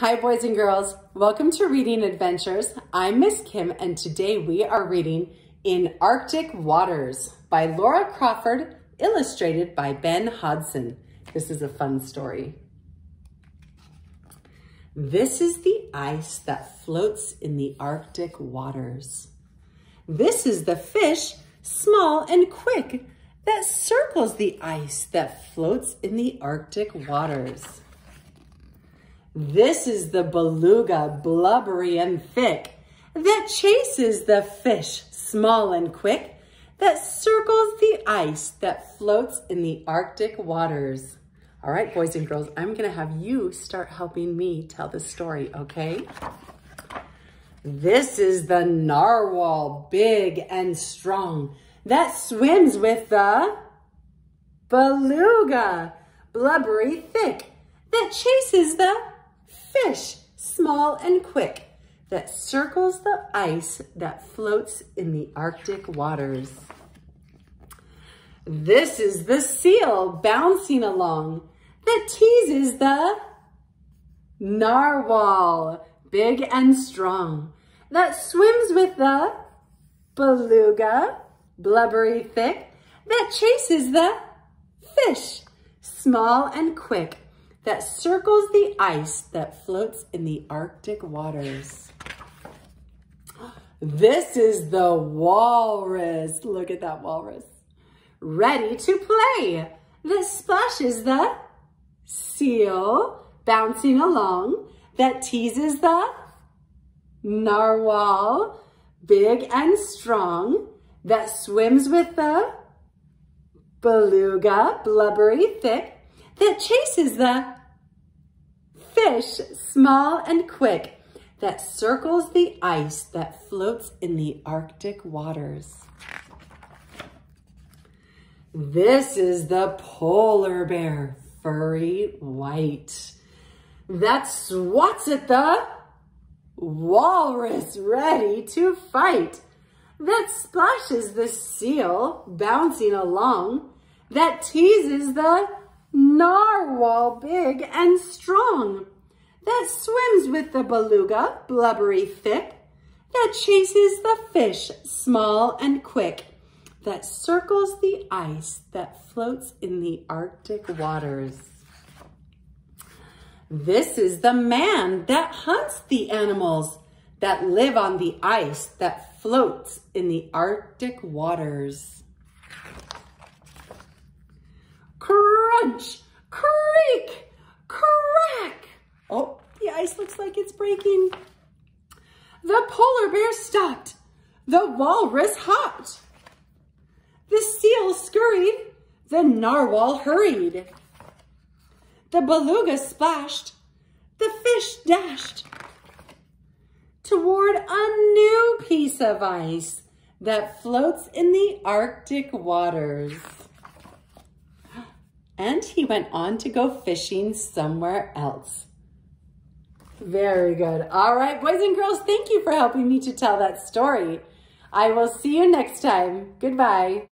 Hi, boys and girls. Welcome to Reading Adventures. I'm Miss Kim, and today we are reading In Arctic Waters by Laura Crawford, illustrated by Ben Hodson. This is a fun story. This is the ice that floats in the Arctic waters. This is the fish, small and quick, that circles the ice that floats in the Arctic waters. This is the beluga, blubbery and thick, that chases the fish, small and quick, that circles the ice that floats in the Arctic waters. All right, boys and girls, I'm gonna have you start helping me tell the story, okay? This is the narwhal, big and strong, that swims with the beluga, blubbery thick, that chases the fish, small and quick, that circles the ice that floats in the Arctic waters. This is the seal bouncing along that teases the narwhal, big and strong, that swims with the beluga, blubbery thick, that chases the fish, small and quick, that circles the ice that floats in the Arctic waters. This is the walrus. Look at that walrus. Ready to play. That splashes the seal bouncing along that teases the narwhal, big and strong, that swims with the beluga, blubbery thick, that chases the fish, small and quick, that circles the ice that floats in the Arctic waters. This is the polar bear, furry white, that swats at the walrus ready to fight, that splashes the seal bouncing along, that teases the narwhal big and strong, that swims with the beluga, blubbery thick, that chases the fish, small and quick, that circles the ice that floats in the Arctic waters. This is the man that hunts the animals that live on the ice that floats in the Arctic waters. Crunch, creak, crack. Oh, the ice looks like it's breaking. The polar bear stopped. The walrus hopped. The seal scurried. The narwhal hurried. The beluga splashed. The fish dashed toward a new piece of ice that floats in the Arctic waters and he went on to go fishing somewhere else. Very good. All right, boys and girls, thank you for helping me to tell that story. I will see you next time. Goodbye.